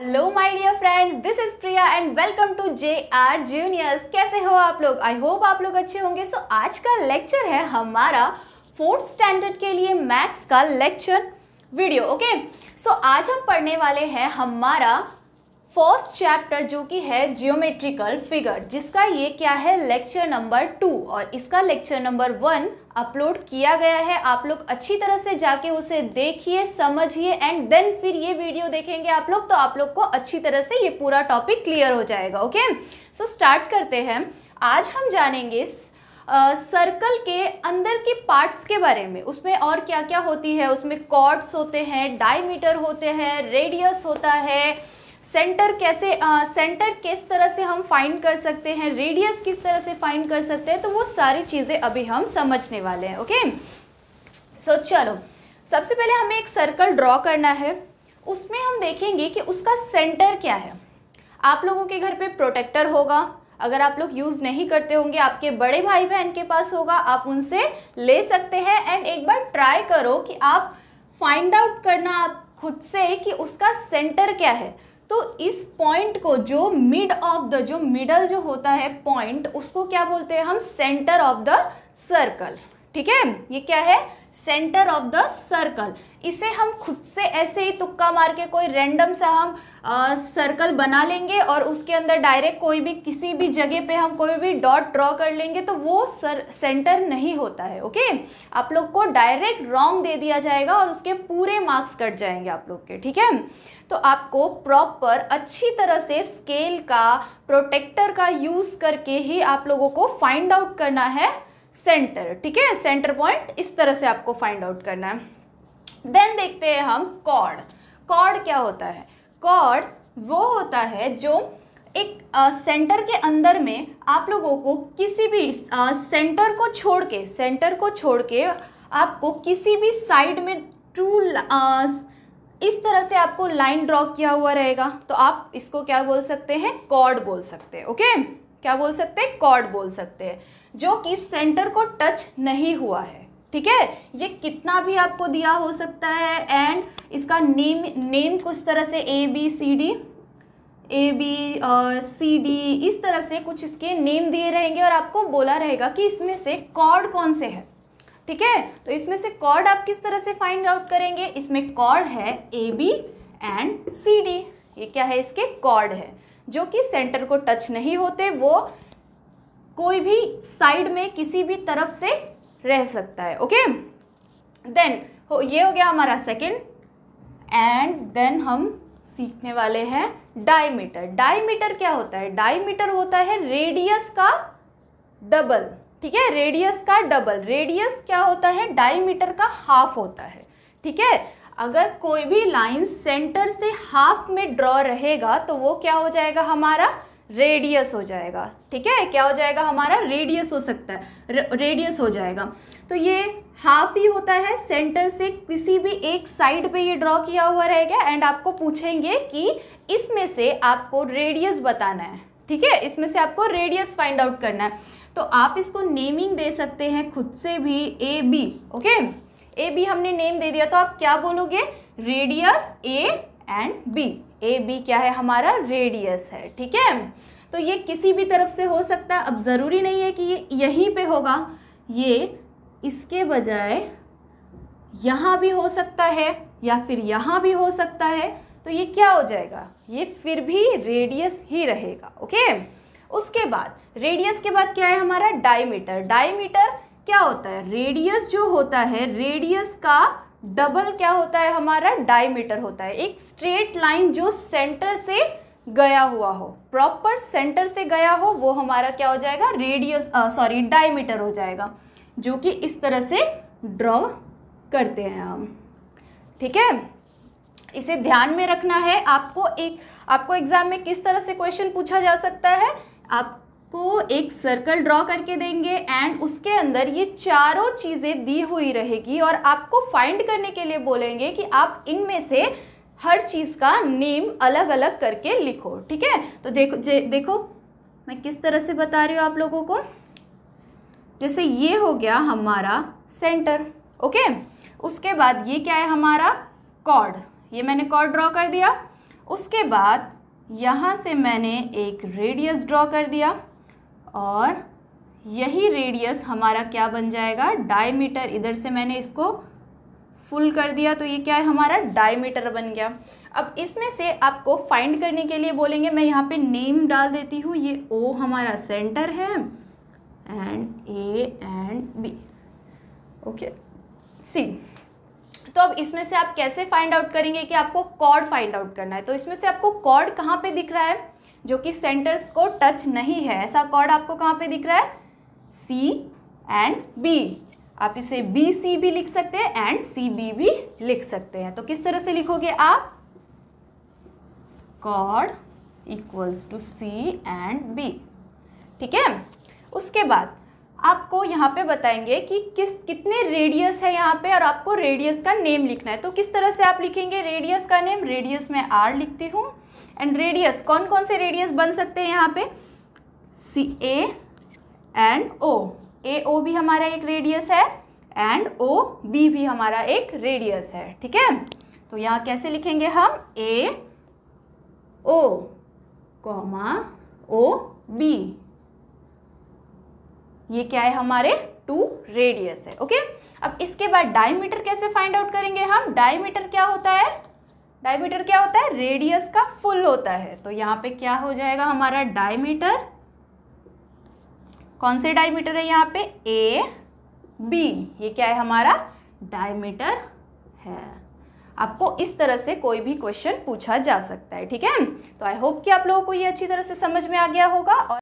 Hello my dear friends this is Priya and welcome to J R juniors कैसे हो आप लोग? I hope आप लोग अच्छे होंगे। सो so, आज का लेक्चर है हमारा फोर्थ स्टैंडर्ड के लिए मैथ्स का लेक्चर वीडियो ओके सो आज हम पढ़ने वाले हैं हमारा फ़र्स्ट चैप्टर जो कि है जियोमेट्रिकल फिगर जिसका ये क्या है? लेक्चर नंबर टू और इसका लेक्चर नंबर वन अपलोड किया गया है। आप लोग अच्छी तरह से जाके उसे देखिए समझिए एंड देन फिर ये वीडियो देखेंगे आप लोग तो आप लोग को अच्छी तरह से ये पूरा टॉपिक क्लियर हो जाएगा ओके सो स्टार्ट करते हैं। आज हम जानेंगे सर्कल uh, के अंदर के पार्ट्स के बारे में। उसमें और क्या क्या होती है? उसमें कॉर्ड्स होते हैं डायमीटर होते हैं रेडियस होता है सेंटर कैसे सेंटर किस तरह से हम फाइंड कर सकते हैं रेडियस किस तरह से फाइंड कर सकते हैं तो वो सारी चीज़ें अभी हम समझने वाले हैं ओके सो so, चलो सबसे पहले हमें एक सर्कल ड्रॉ करना है। उसमें हम देखेंगे कि उसका सेंटर क्या है। आप लोगों के घर पे प्रोटेक्टर होगा। अगर आप लोग यूज़ नहीं करते होंगे आपके बड़े भाई बहन के पास होगा आप उनसे ले सकते हैं एंड एक बार ट्राई करो कि आप फाइंड आउट करना आप खुद से कि उसका सेंटर क्या है। तो इस पॉइंट को जो मिड ऑफ़ द जो मिडल जो होता है पॉइंट उसको क्या बोलते हैं हम? सेंटर ऑफ़ द सर्कल ठीक है? ये क्या है? सेंटर ऑफ़ द सर्कल इसे हम खुद से ऐसे ही तुक्का मार के कोई रैंडम सा हम सर्कल बना लेंगे और उसके अंदर डायरेक्ट कोई भी, किसी भी जगह पे हम कोई भी डॉट ड्रॉ कर लेंगे तो वो सर सेंटर नहीं होता है ओके आप लोग को डायरेक्ट रॉन्ग दे दिया जाएगा और उसके पूरे मार्क्स कट जाएँगे आप लोग के, ठीक है? तो आपको प्रॉपर अच्छी तरह से स्केल का प्रोटेक्टर का यूज़ करके ही आप लोगों को फाइंड आउट करना है। सेंटर, ठीक है? सेंटर पॉइंट इस तरह से आपको फाइंड आउट करना है। देन देखते हैं हम कॉर्ड। कॉर्ड क्या होता है? कॉर्ड वो होता है जो एक सेंटर के अंदर में आप लोगों को किसी भी सेंटर को छोड़ के, सेंटर को छोड़ के आपको किसी भी साइड में टू इस तरह से आपको लाइन ड्रॉ किया हुआ रहेगा। तो आप इसको क्या बोल सकते हैं? कॉर्ड बोल सकते हैं, ओके? क्या बोल सकते हैं? कॉर्ड बोल सकते हैं, जो कि सेंटर को टच नहीं हुआ है। ठीक है? ये कितना भी आपको दिया हो सकता है एंड इसका नेम नेम कुछ तरह से A B C D A B C D इस तरह से कुछ इसके नेम दिए रहेंगे और आपको बोला रहेगा कि इसमें से कॉर्ड कौन से है। ठीक है? तो इसमें से कॉर्ड आप किस तरह से फाइंड आउट करेंगे? इसमें कॉर्ड है A B and C D ये क्या है? इसके कॉर्ड है। जो कि सेंटर को टच नहीं होते, वो कोई भी साइड में किसी भी तरफ़ से रह सकता है ओके देन ये हो गया हमारा सेकंड एंड देन हम सीखने वाले हैं डायमीटर डायमीटर क्या होता है? डायमीटर होता है रेडियस का डबल ठीक है? रेडियस का डबल रेडियस क्या होता है? डायमीटर का हाफ़ होता है, ठीक है? अगर कोई भी लाइन सेंटर से हाफ़ में ड्रॉ रहेगा तो वो क्या हो जाएगा हमारा? रेडियस हो जाएगा। ठीक है? क्या हो जाएगा हमारा? रेडियस हो सकता है। रेडियस हो जाएगा। तो ये हाफ़ ही होता है। सेंटर से किसी भी एक साइड पे ये ड्रॉ किया हुआ रहेगा। एंड आपको पूछेंगे कि इसमें से आपको रेडियस बताना है। ठीक है? इसमें से आपको रेडियस फाइंड आउट करना है। तो आप इसको नेमिंग दे सकते हैं खुद से भी A B. Okay? A B हमने नेम दे दिया तो आप क्या बोलोगे? Radius A and B A B क्या है? हमारा रेडियस है, ठीक है? तो ये किसी भी तरफ़ से हो सकता है। अब ज़रूरी नहीं है कि ये यहीं पे होगा। ये इसके बजाय यहाँ भी हो सकता है या फिर यहाँ भी हो सकता है। तो ये क्या हो जाएगा? ये फिर भी रेडियस ही रहेगा ओके उसके बाद रेडियस के बाद क्या है? हमारा डायमीटर डायमीटर क्या होता है? रेडियस जो होता है रेडियस का डबल क्या होता है? हमारा डायमीटर होता है। एक स्ट्रेट लाइन जो सेंटर से गया हुआ हो प्रॉपर सेंटर से गया हो, वो हमारा क्या हो जाएगा? रेडियस सॉरी डायमीटर हो जाएगा, जो कि इस तरह से ड्रॉ करते हैं हम। ठीक है? इसे ध्यान में रखना है। आपको एक, आपको एग्ज़ाम में किस तरह से क्वेश्चन पूछा जा सकता है? आप को एक सर्कल ड्रॉ करके देंगे एंड उसके अंदर ये चारों चीज़ें दी हुई रहेगी और आपको फाइंड करने के लिए बोलेंगे कि आप इनमें से हर चीज़ का नेम अलग अलग करके लिखो ठीक है? तो देखो जे, देखो मैं किस तरह से बता रही हूँ आप लोगों को? जैसे ये हो गया हमारा सेंटर ओके उसके बाद ये क्या है हमारा? कॉर्ड ये मैंने कॉर्ड ड्रॉ कर दिया। उसके बाद यहाँ से मैंने एक रेडियस ड्रॉ कर दिया। और यही रेडियस हमारा क्या बन जाएगा? डायमीटर इधर से मैंने इसको फुल कर दिया तो ये क्या है हमारा? डायमीटर बन गया। अब इसमें से आपको फाइंड करने के लिए बोलेंगे, मैं यहाँ पे नेम डाल देती हूँ, ये ओ हमारा सेंटर है and A and B okay C तो अब इसमें से आप कैसे फाइंड आउट करेंगे कि आपको कॉर्ड फाइंड आउट करना है? तो इसमें से आपको कॉर्ड कहाँ पे दिख रहा है? जो कि सेंटर्स को टच नहीं है। ऐसा कॉर्ड आपको कहाँ पे दिख रहा है? सी एंड बी आप इसे बी सी भी लिख सकते हैं एंड सी बी भी लिख सकते हैं। तो किस तरह से लिखोगे आप? Chord equals to C and B ठीक है? उसके बाद आपको यहाँ पे बताएँगे कि किस, कितने रेडियस है यहाँ पे और आपको रेडियस का नेम लिखना है। तो किस तरह से आप लिखेंगे? रेडियस का नेम रेडियस में आर लिखती हूँ। एंड रेडियस कौन कौन से रेडियस बन सकते हैं यहाँ पे? सी ए एंड ओ ए ओ भी हमारा एक रेडियस है एंड ओ बी भी हमारा एक रेडियस है। ठीक है? तो यहाँ कैसे लिखेंगे हम? ए ओ कॉमा ओ बी ये क्या है हमारे टू रेडियस है, ओके? अब इसके बाद डायमीटर कैसे फाइंड आउट करेंगे हम? डायमीटर क्या होता है? डायमीटर क्या होता है? रेडियस का फुल होता है। तो यहाँ पे क्या हो जाएगा हमारा डायमीटर कौन से डायमीटर है यहाँ पे? ए बी ये क्या है हमारा डायमीटर है। आपको इस तरह से कोई भी क्वेश्चन पूछा जा सकता है, ठीक है? तो आई होप कि आप लोगों को ये अच्छी तरह से समझ में आ गया होगा और